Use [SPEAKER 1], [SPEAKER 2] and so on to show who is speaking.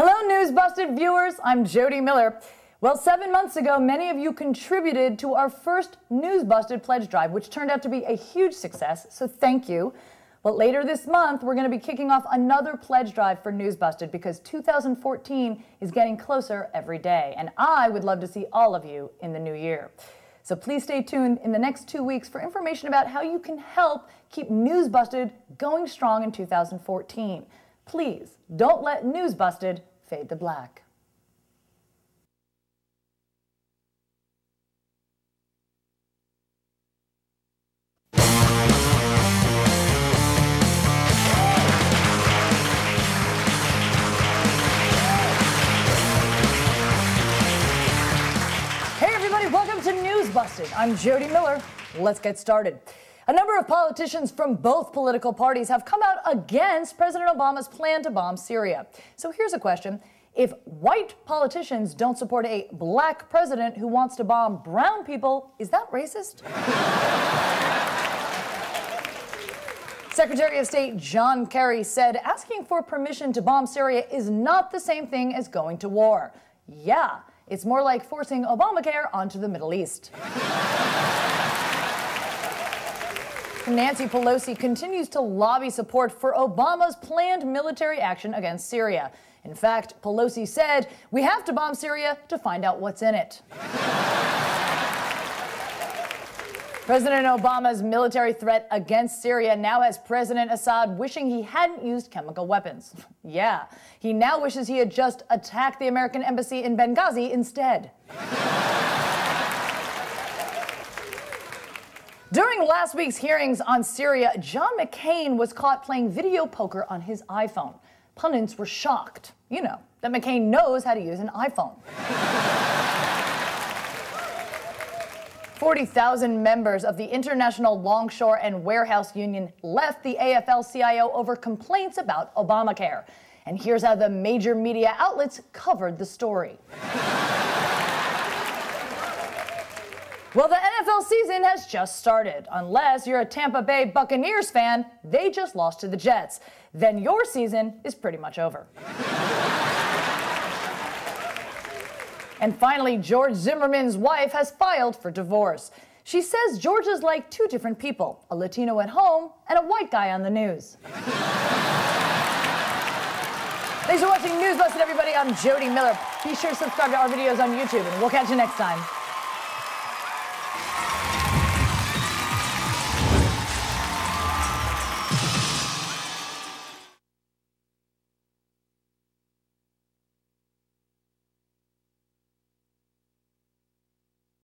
[SPEAKER 1] Hello, News Busted viewers. I'm Jodi Miller. Well, seven months ago, many of you contributed to our first News Busted pledge drive, which turned out to be a huge success, so thank you. But later this month, we're going to be kicking off another pledge drive for News Busted because 2014 is getting closer every day, and I would love to see all of you in the new year. So please stay tuned in the next two weeks for information about how you can help keep News Busted going strong in 2014. Please don't let News Busted fade to black. Hey everybody, welcome to News Busted. I'm Jodi Miller. Let's get started. A number of politicians from both political parties have come out against President Obama's plan to bomb Syria. So here's a question. If white politicians don't support a black president who wants to bomb brown people, is that racist? Secretary of State John Kerry said asking for permission to bomb Syria is not the same thing as going to war. Yeah, it's more like forcing Obamacare onto the Middle East. Nancy Pelosi continues to lobby support for Obama's planned military action against Syria. In fact, Pelosi said, We have to bomb Syria to find out what's in it. President Obama's military threat against Syria now has President Assad wishing he hadn't used chemical weapons. yeah, he now wishes he had just attacked the American embassy in Benghazi instead. During last week's hearings on Syria, John McCain was caught playing video poker on his iPhone. Pundits were shocked, you know, that McCain knows how to use an iPhone. 40,000 members of the International Longshore and Warehouse Union left the AFL CIO over complaints about Obamacare. And here's how the major media outlets covered the story. Well, the NFL season has just started. Unless you're a Tampa Bay Buccaneers fan, they just lost to the Jets. Then your season is pretty much over. and finally, George Zimmerman's wife has filed for divorce. She says George is like two different people a Latino at home and a white guy on the news. Thanks for watching News Busted, everybody. I'm Jodi Miller. Be sure to subscribe to our videos on YouTube, and we'll catch you next time.